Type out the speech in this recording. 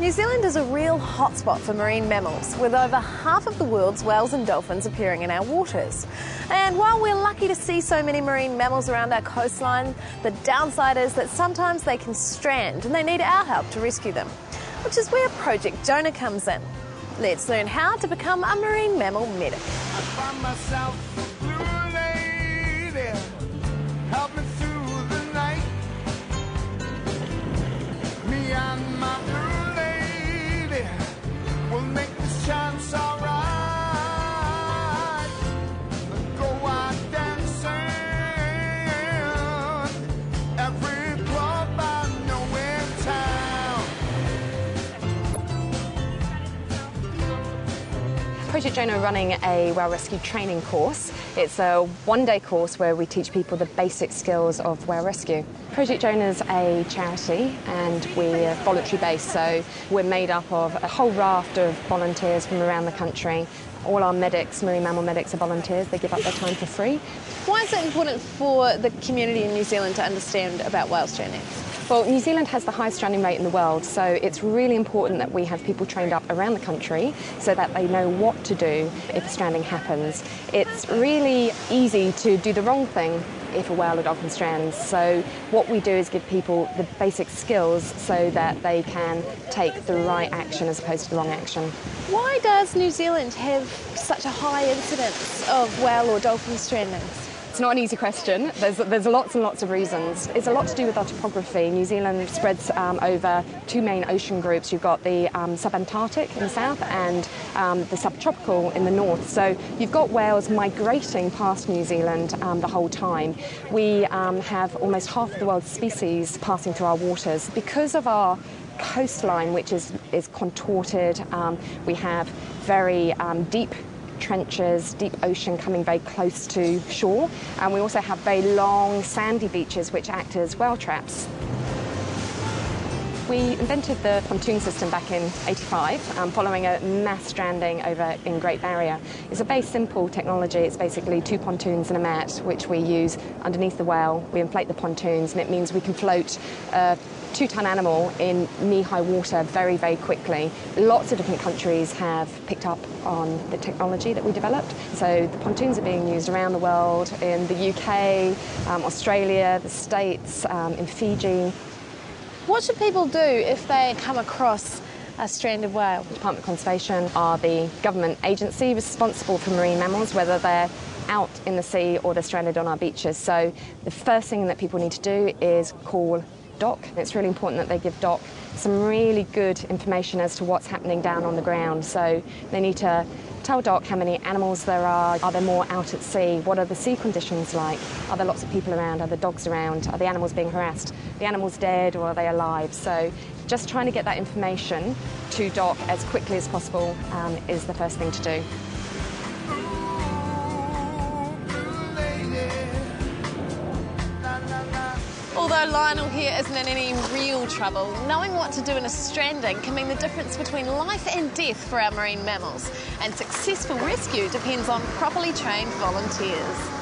New Zealand is a real hotspot for marine mammals, with over half of the world's whales and dolphins appearing in our waters. And while we're lucky to see so many marine mammals around our coastline, the downside is that sometimes they can strand and they need our help to rescue them, which is where Project Jonah comes in. Let's learn how to become a marine mammal medic. Project Jonah are running a whale rescue training course. It's a one day course where we teach people the basic skills of whale rescue. Project Jonah is a charity and we're voluntary based, so we're made up of a whole raft of volunteers from around the country. All our medics, marine mammal medics, are volunteers. They give up their time for free. Why is it important for the community in New Zealand to understand about whale stranding? Well, New Zealand has the highest stranding rate in the world, so it's really important that we have people trained up around the country so that they know what to do if a stranding happens. It's really easy to do the wrong thing if a whale or dolphin strands. So what we do is give people the basic skills so that they can take the right action as opposed to the wrong action. Why does New Zealand have such a high incidence of whale or dolphin strandings? It's not an easy question. There's, there's lots and lots of reasons. It's a lot to do with our topography. New Zealand spreads um, over two main ocean groups. You've got the um, subantarctic in the south and um, the subtropical in the north. So you've got whales migrating past New Zealand um, the whole time. We um, have almost half of the world's species passing through our waters. Because of our coastline, which is, is contorted, um, we have very deep trenches, deep ocean coming very close to shore. And we also have very long sandy beaches which act as whale traps. We invented the pontoon system back in 85 um, following a mass stranding over in Great Barrier. It's a very simple technology. It's basically two pontoons and a mat which we use underneath the whale. We inflate the pontoons and it means we can float a two-ton animal in knee-high water very, very quickly. Lots of different countries have picked up on the technology that we developed. So the pontoons are being used around the world in the UK, um, Australia, the States, um, in Fiji. What should people do if they come across a stranded whale? The Department of Conservation are the government agency responsible for marine mammals, whether they're out in the sea or they're stranded on our beaches. So the first thing that people need to do is call DOC. It's really important that they give DOC some really good information as to what's happening down on the ground. So they need to tell DOC how many animals there are, are there more out at sea, what are the sea conditions like, are there lots of people around, are there dogs around, are the animals being harassed, the animals dead or are they alive? So just trying to get that information to DOC as quickly as possible um, is the first thing to do. Although Lionel here isn't in any real trouble, knowing what to do in a stranding can mean the difference between life and death for our marine mammals. And successful rescue depends on properly trained volunteers.